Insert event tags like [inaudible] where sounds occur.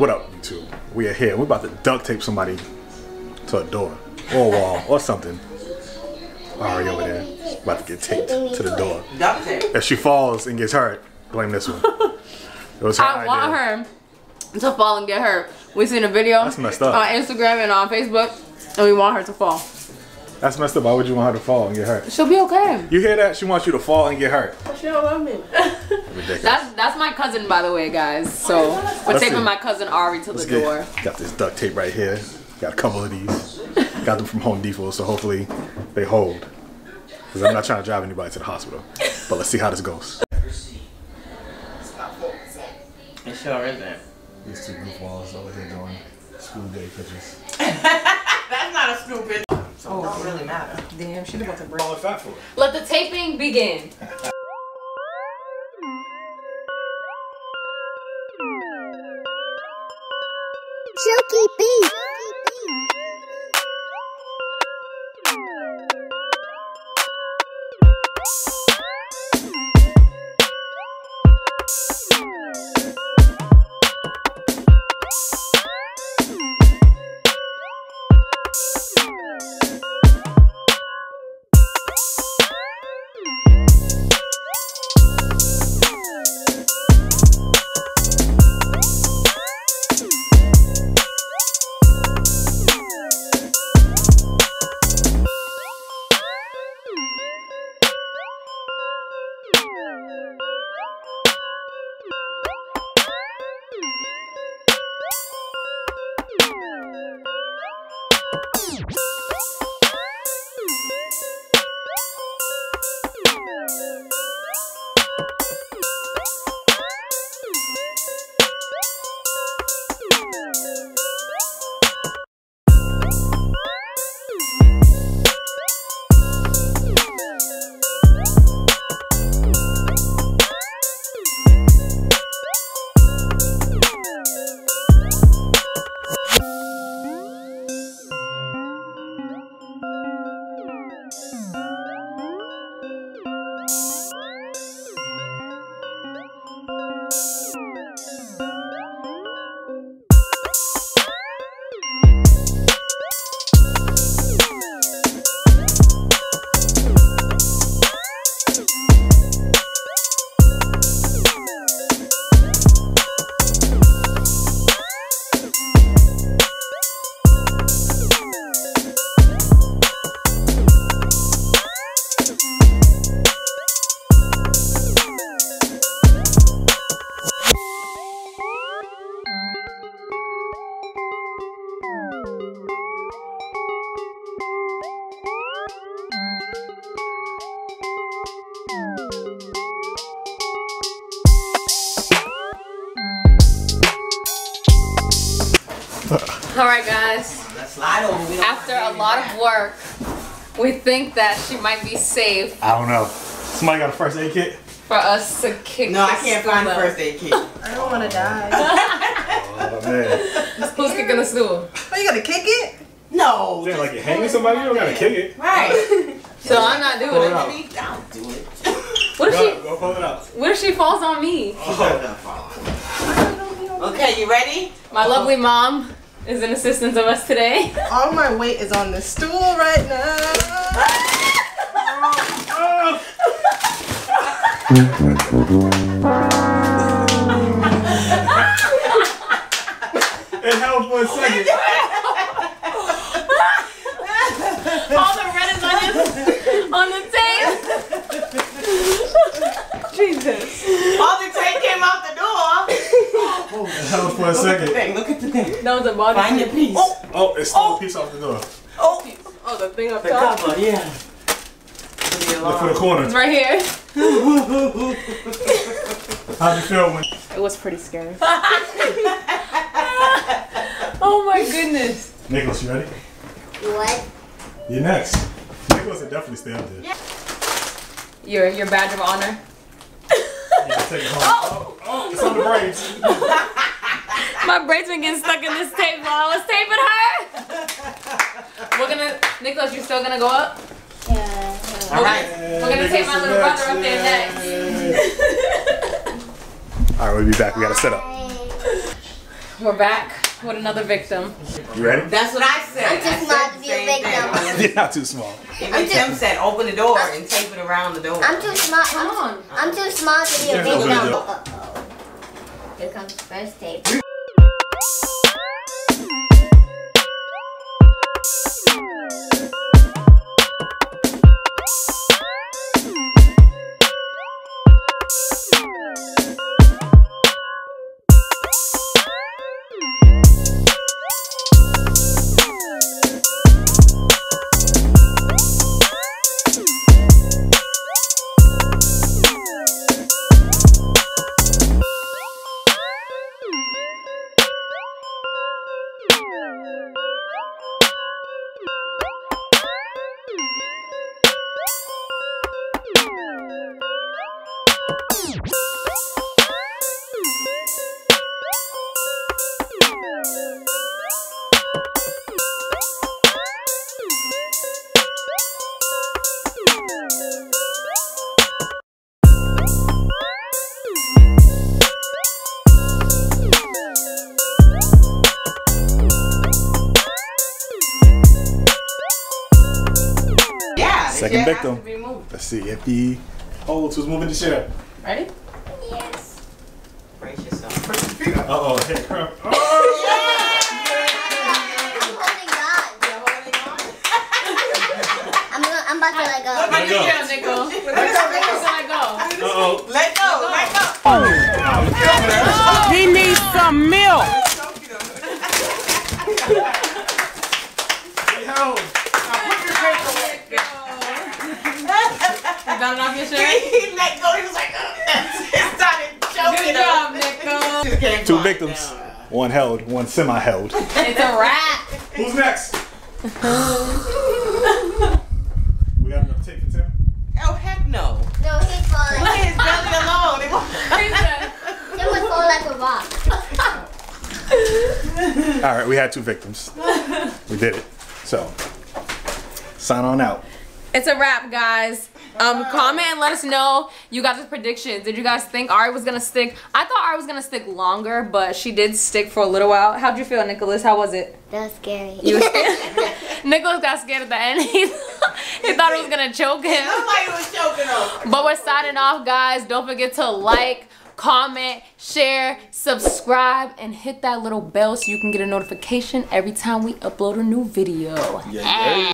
what up, YouTube? We are here. We're about to duct tape somebody to a door or a wall or something. Already over there. About to get taped to the door. Duct tape. If she falls and gets hurt, blame this one. It was her I want her to fall and get hurt. We seen a video That's messed up. on Instagram and on Facebook, and we want her to fall. That's messed up. Why would you want her to fall and get hurt? She'll be okay. You hear that? She wants you to fall and get hurt. She don't love me. Ridiculous. That's that's my cousin, by the way, guys. So we're Let's taping see. my cousin Ari to Let's the get- door. Got this duct tape right here. Got a couple of these. Got them from Home Depot, so hopefully they hold. Because I'm not trying to drive anybody to the hospital. But let's see how this goes. It sure isn't. These two goofballs over here doing school day pictures. [laughs] That's not a stupid. So it don't really matter. Damn, she's about to break. Calling fat for it. Let the taping begin. Silky Beat. All right, guys. Let's slide over. We don't After a lot of work, we think that she might be safe I don't know. Somebody got a first aid kit? for us to kick. No, I can't find the up. first aid kit. [laughs] I don't want to die. [laughs] Oh man. [laughs] Who's kicking the stool? Oh, Are you gonna kick it? No. Damn, like you're hanging somebody? You don't gotta kick it. Right. So I'm not doing Pull it it. out. Don't do it. What if Go, she? go pull it out. What if she falls on me? Okay, you ready? My lovely mom is in assistance of us today. [laughs] All my weight is on this stool right now. It [laughs] [laughs] held for a second. All the red is on, his, on the tape. Jesus. All the tape came out the door. It held for a Look at the second. thing. Look at the thing. That was a body. Find your piece. Oh, oh it's still oh. a piece off the door. Oh, Oh, the thing up the top. cover, yeah. Look for the alarm. corner. It's right here. How'd you feel when It was pretty scary. [laughs] [laughs] oh my goodness. Nicholas, you ready? What? You're next. Nicholas will definitely stay up there. Your your badge of honor. You can take it home. [laughs] Oh. oh, oh, it's on the braids. My braids been getting stuck in this tape while I was taping her. We're gonna, Nicholas, You're still gonna go up? Yeah. All right. We're gonna take my little brother up there next. All right, we'll be back. We gotta set up. We're back with another victim. You ready? That's what I said. I'm too I said smart to be a victim. [laughs] You're not too small. Even Tim said, open the door and tape it around the door. I'm too smart. I'm, on. I'm too smart to be a victim. Uh-oh. Here comes the first tape. Second chair has victim. to be moved. Let's see if he holds. Who's moving the chair? Ready? Yes. Brace yourself. Uh oh, hit crump. Oh! I'm holding on. You're holding on? I'm, I'm about to let go. How you go. feel, Nico? Let go. Uh oh. Let go, let go. He needs some milk. [laughs] He You got it off your shirt? [laughs] He let go, he was like, uh, he started choking Good job, Nico. [laughs] Two victims. One held, one semi-held. It's a wrap. Who's next? [laughs] we got enough tape for Tim? Oh, heck no. No, he's falling. Leave his belly alone. It won't- Tim fall like a rock. All right, we had two victims. We did it. So, sign on out. It's a wrap, guys. Um, comment and let us know you guys' predictions. Did you guys think Ari was gonna stick? I thought Ari was gonna stick longer, but she did stick for a little while. How'd you feel, Nicholas? How was it? That's scary. You were [laughs] scared? Nicholas got scared at the end. [laughs] He, he thought it was gonna choke him. Somebody was choking him. But we're signing off, guys. Don't forget to like, comment, share, subscribe, and hit that little bell so you can get a notification every time we upload a new video. Yeah, yeah.